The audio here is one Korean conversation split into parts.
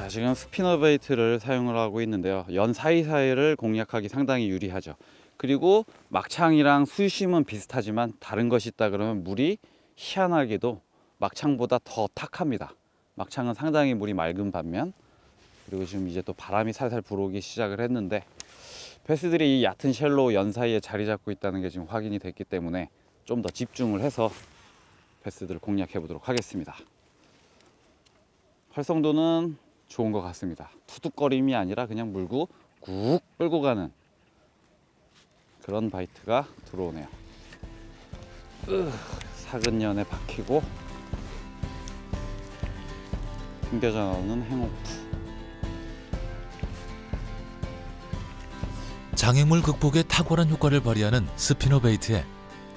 자 지금 spinner bait를 사용을 하고 있는데요. 연 사이사이를 공략하기 상당히 유리하죠. 그리고 막창이랑 수심은 비슷하지만 다른 것이 있다 그러면 물이 희한하게도 막창보다 더 탁합니다. 막창은 상당히 물이 맑은 반면 그리고 지금 이제 또 바람이 살살 불어오기 시작을 했는데 배스들이 이 얕은 shallow 연 사이에 자리 잡고 있다는 게 지금 확인이 됐기 때문에 좀 더 집중을 해서 배스들을 공략해 보도록 하겠습니다. 활성도는 좋은 것 같습니다. 투둑거림이 아니라 그냥 물고 꾹 끌고 가는 그런 bite가 들어오네요. 으, 삭은 연에 박히고 튕겨져 나오는 행옥투. 장애물 극복에 탁월한 효과를 발휘하는 spinner bait에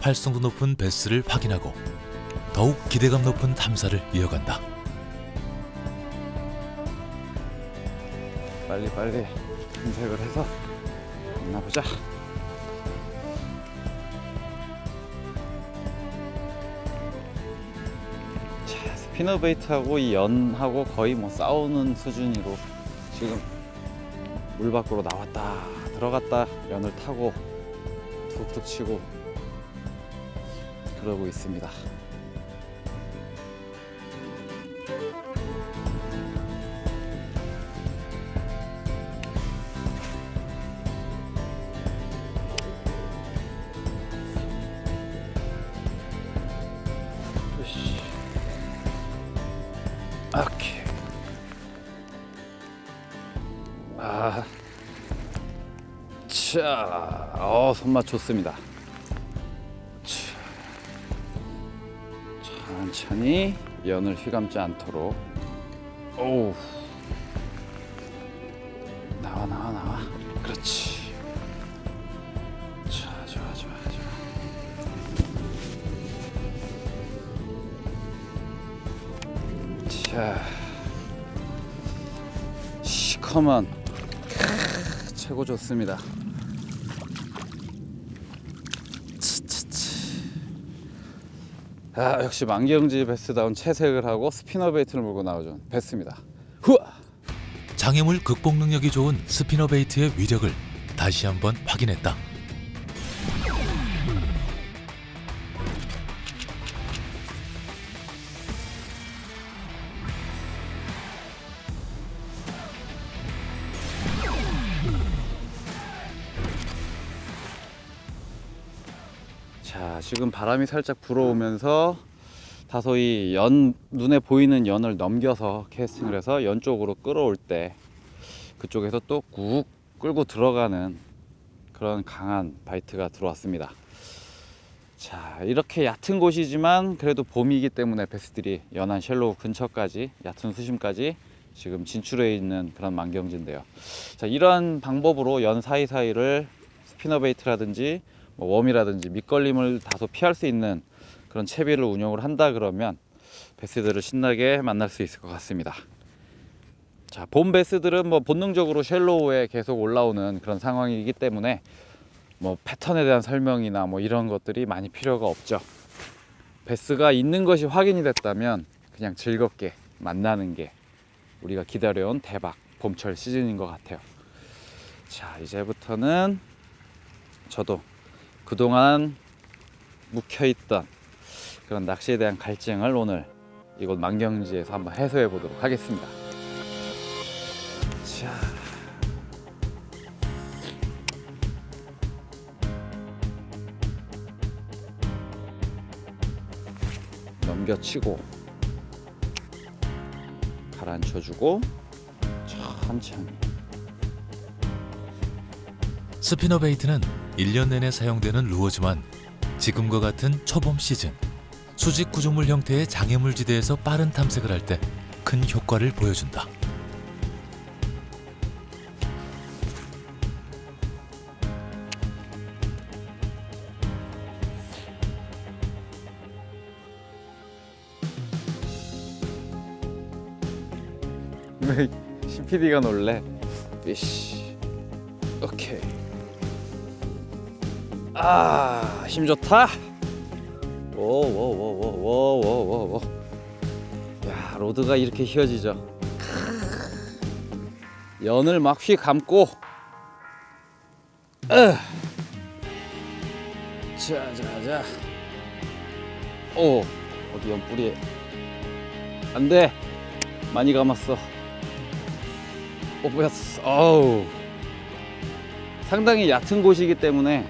활성도 높은 베스를 확인하고 더욱 기대감 높은 탐사를 이어간다. 빨리 빨리 검색을 해서 만나보자. 자, 스피너 베이트하고 이 연하고 거의 뭐 싸우는 수준으로 지금 물 밖으로 나왔다 들어갔다 연을 타고 툭툭 치고 그러고 있습니다. 오케이. 아, 자, 어 손맛 좋습니다. 자, 천천히 연을 휘감지 않도록. 오, 나와 나와 나와. 그렇지. 자, 시커먼 크, 최고 좋습니다. 아 역시 만경지 배스다운 체색을 하고 spinner bait를 물고 나오죠. 배스입니다. 후아. 장애물 극복 능력이 좋은 spinner bait의 위력을 다시 한번 확인했다. 자 지금 바람이 살짝 불어오면서 다소 이 연 눈에 보이는 연을 넘겨서 캐스팅을 해서 연 쪽으로 끌어올 때 그쪽에서 또 꾹 끌고 들어가는 그런 강한 bite가 들어왔습니다. 자 이렇게 얕은 곳이지만 그래도 봄이기 때문에 배스들이 연안 shallow 근처까지 얕은 수심까지 지금 진출해 있는 그런 만경지인데요. 자 이러한 방법으로 연 사이사이를 spinner bait라든지 뭐 worm이라든지 밑걸림을 다소 피할 수 있는 그런 채비를 운영을 한다 그러면 배스들을 신나게 만날 수 있을 것 같습니다. 자, 봄 배스들은 뭐 본능적으로 shallow에 계속 올라오는 그런 상황이기 때문에 뭐 패턴에 대한 설명이나 뭐 이런 것들이 많이 필요가 없죠. 배스가 있는 것이 확인이 됐다면 그냥 즐겁게 만나는 게 우리가 기다려온 대박 봄철 시즌인 것 같아요. 자, 이제부터는 저도 그동안 묵혀있던 그런 낚시에 대한 갈증을 오늘 이곳 만경지에서 한번 해소해 보도록 하겠습니다. 자. 넘겨치고 가라앉혀주고 천천히 스피너 베이트는 1년 내내 사용되는 루어지만 지금과 같은 초봄 시즌 수직 구조물 형태의 장애물 지대에서 빠른 탐색을 할 때 큰 효과를 보여준다. 왜 CPD가 놀래? 이씨. 오케이. 아, 힘 좋다. 오오오오오오오오. 야, 로드가 이렇게 휘어지죠. 연을 막 휘 감고 으. 자 자 자 오 어디 연뿌리 안돼 많이 감았어 오 보였어 어우 상당히 얕은 곳이기 때문에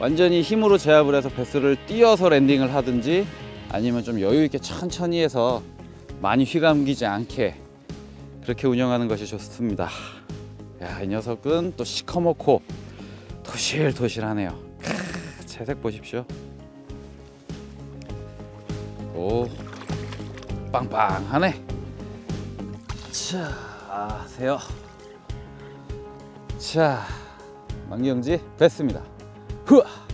완전히 힘으로 제압을 해서 베스를 띄어서 랜딩을 하든지 아니면 좀 여유 있게 천천히 해서 많이 휘감기지 않게 그렇게 운영하는 것이 좋습니다. 야, 이 녀석은 또 시커멓고 토실토실하네요. 크, 채색 보십시오. 오, 빵빵하네. 자, 세요. 자, 만경지 됐습니다. 후아.